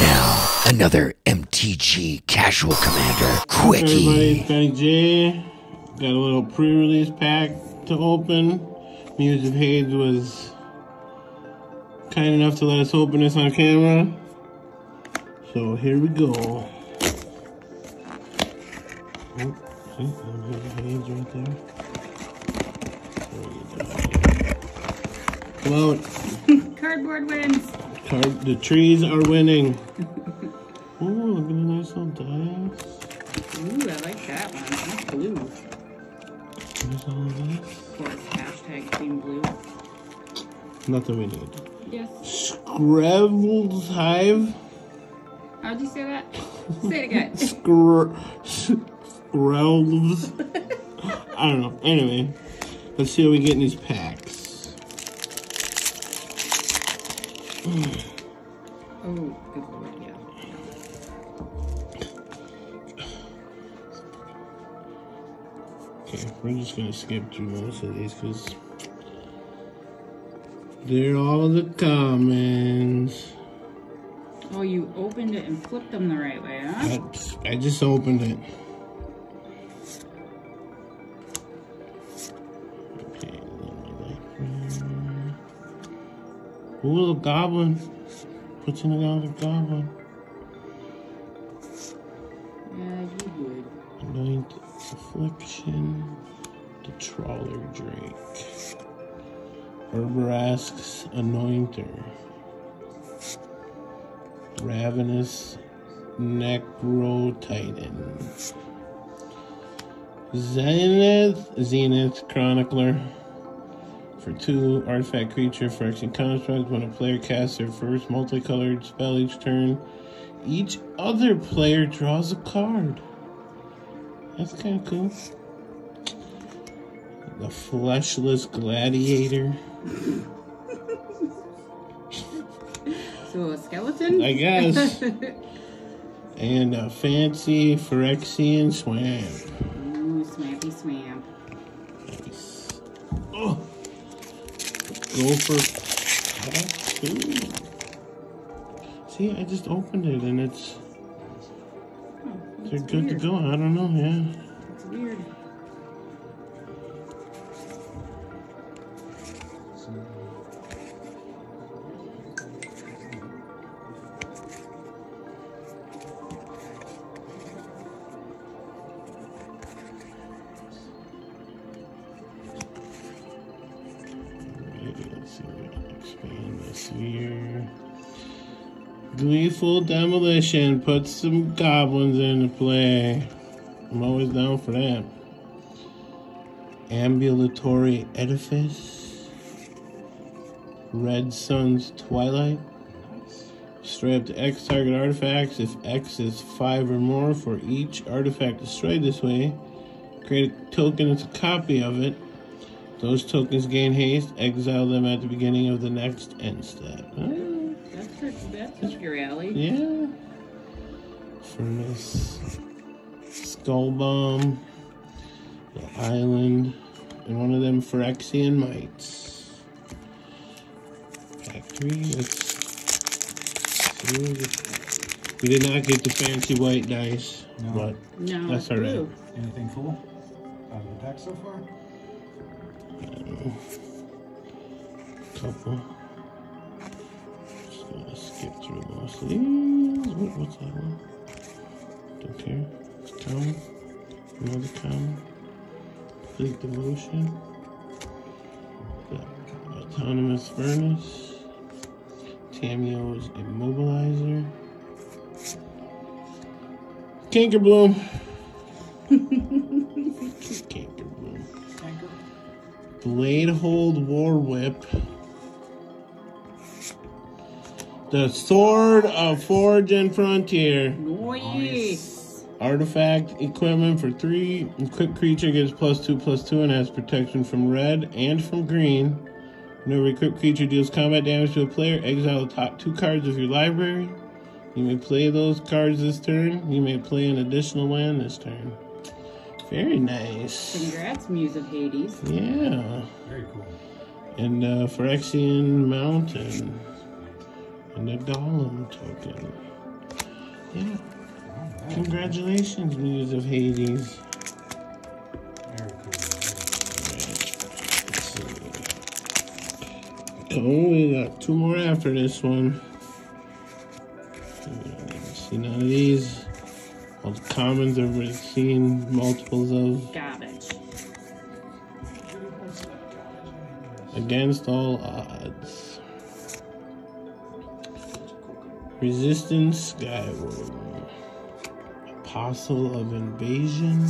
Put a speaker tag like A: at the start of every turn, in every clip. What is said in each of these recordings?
A: now, another MTG Casual Commander
B: Everybody,
A: Quickie.
B: it's Benny J. Got a little pre-release pack to open. Muse of Hades was kind enough to let us open this on camera. So here we go. Oh, see, Muse right there. Come out.
C: Cardboard wins.
B: Card, the trees are winning. There's all of this.
C: Hashtag team blue.
B: Nothing we need.
C: Yes.
B: Scrabbles Hive.
C: How'd you say that? say it again.
B: Scr- Scrabbles. I don't know. Anyway, let's see what we get in these packs.
C: oh, good lord,
B: we're just gonna skip through most of these because they're all the commons.
C: Oh, you opened it and flipped them the right way, huh?
B: I, I just opened it. Okay, Ooh, little goblin. What's in the goblin?
C: Yeah, you would.
B: Anoint affliction. Trawler drake. Herberask's anointer. Ravenous Necrotitan. Zenith Zenith Chronicler. For two artifact creature for action construct, when a player casts their first multicolored spell each turn, each other player draws a card. That's kind of cool. The fleshless gladiator.
C: So a skeleton?
B: I guess. and a fancy Phyrexian swamp.
C: Ooh, swampy swamp.
B: Nice. Oh. Gopher tattoo. See, I just opened it and it's
C: Oh,
B: they're good
C: weird.
B: to go. I don't know, yeah.
C: That's weird.
B: Gleeful demolition. puts some goblins into play. I'm always down for that. Ambulatory edifice. Red Sun's Twilight. Destroy up to X target artifacts. If X is 5 or more for each artifact destroyed this way, create a token as a copy of it. Those tokens gain haste. Exile them at the beginning of the next end step.
C: That's, that's up your alley.
B: yeah. Furnace. Skull Bomb. The Island. And one of them Phyrexian Mites. Pack three. Let's see. we did not get the fancy white dice,
D: No.
B: but
C: No,
B: That's all right.
C: blue.
D: Anything cool out of the deck so far?
B: Um, couple. Just gonna skip through most of these. What, what's that one? Don't care. It's common. Another common. Complete devotion. The autonomous furnace. Tamiyo's immobilizer. Kinkerbloom. Kinkerbloom.
D: Tanker?
B: Bladehold War Whip. The Sword of Forge and Frontier.
C: Nice.
B: Artifact equipment for three. Equipped creature gets plus two plus two and has protection from red and from green. Whenever equipped creature deals combat damage to a player, exile the top two cards of your library. You may play those cards this turn. You may play an additional land this turn. Very nice.
C: Congrats, Muse of Hades.
B: Yeah.
D: Very cool.
B: And uh, Phyrexian Mountain. And the Golem token. Yeah. Congratulations, Muse of Hades.
D: Very cool.
B: Let's see. Oh, we got two more after this one. See none of these. All the commons that we've seen multiples of.
C: Garbage.
B: Against all odds. Resistance Skywarden. Apostle of Invasion.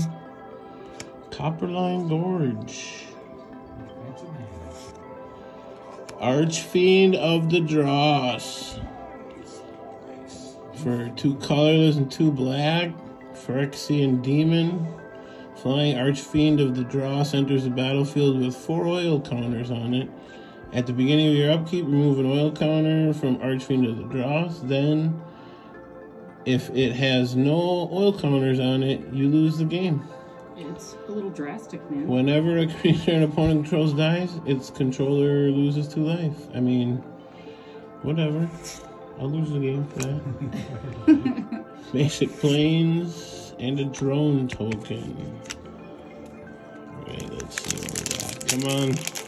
B: Copperline Gorge. Archfiend of the Dross. For two colorless and two black, Phyrexian Demon. Flying Archfiend of the Dross enters the battlefield with four oil counters on it. At the beginning of your upkeep, remove an oil counter from Archfiend of the Dross. Then, if it has no oil counters on it, you lose the game.
C: It's a little drastic, man.
B: Whenever a creature an opponent controls dies, its controller loses two life. I mean, whatever. I'll lose the game for that. Basic planes and a drone token. Alright, let's see what we got. Come on.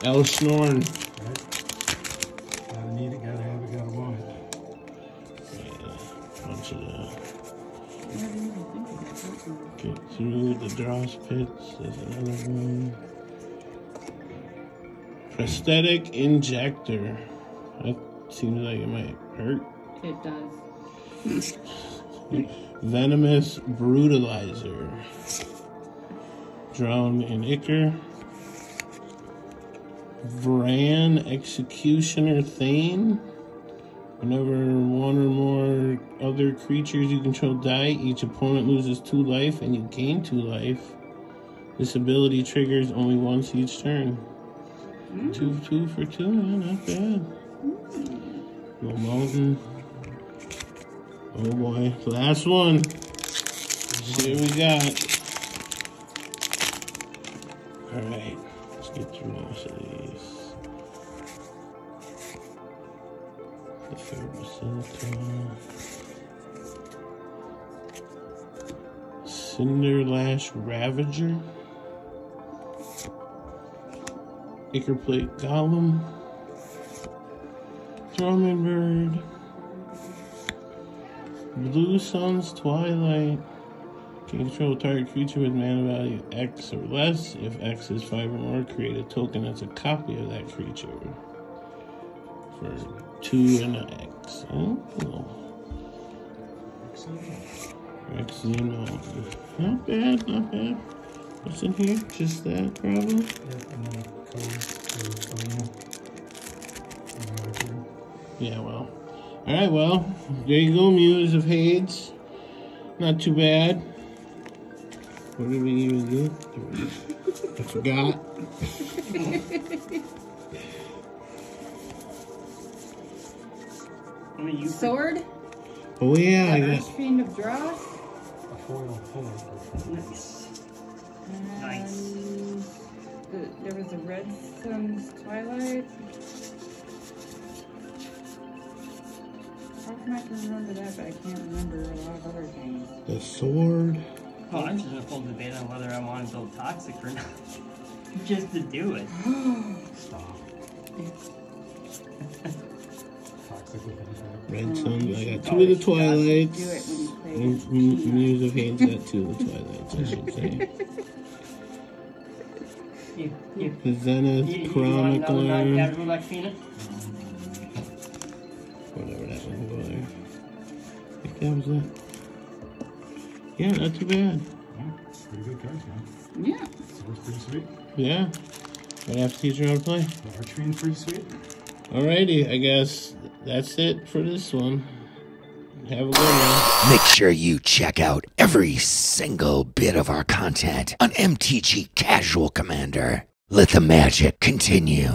B: Elesh Norn.
D: Right? Gotta need it, gotta have it, gotta want it.
B: Yeah, bunch of the
C: I didn't even think of that.
B: get through the dross pits. There's another one. Prosthetic injector. That seems like it might hurt.
C: It does.
B: Venomous Brutalizer. Drown in Ichor. Vraan Executioner Thane. Whenever one or more other creatures you control die, each opponent loses two life and you gain two life. This ability triggers only once each turn. Mm. Two, two for two, not bad. Go mountain. Oh boy, last one. See what we got. Alright, let's get through most of these. The fair. Cinderslash Ravager. Acreplate Golem. bird Blue Sun's Twilight. Control target creature with mana value X or less. If X is 5 or more, create a token that's a copy of that creature. For 2 and an X. Oh.
D: Excellent.
B: X, you. Not bad, not bad. What's in here? Just that, probably? Yeah, well. Alright, well, there you go, Muse of Hades. Not too bad. What did we even do? I forgot.
E: I mean, you
C: Sword.
B: Oh, yeah, I got.
C: Archfiend of Dross.
D: A foil puller.
E: nice. Nice.
C: And the, there was a Red Sun's Twilight. How come I can remember that, but I can't remember a lot of other things?
B: The sword.
E: Oh, I'm just gonna full debate on whether I want to build toxic or not. just to do it.
D: Stop. Toxic.
B: Red Sun. I got two of the Twilights.
C: Do it when you play.
B: M- M- Muse of Hades got two of the Twilights, I should say.
E: You, you,
B: The Zenith
E: you, you want another
B: Chronicler.
E: non-casual like Fina?
B: Whatever that one go there. I think that was it. Yeah, not too bad.
D: Yeah, pretty good cards, man.
C: Yeah.
D: Sword's pretty sweet.
B: Yeah. I'd have to teach her how to play.
D: The Archfiend's pretty sweet.
B: Alrighty, I guess that's it for this one. Have a good one.
A: Make sure you check out every single bit of our content on MTG Casual Commander. Let the magic continue.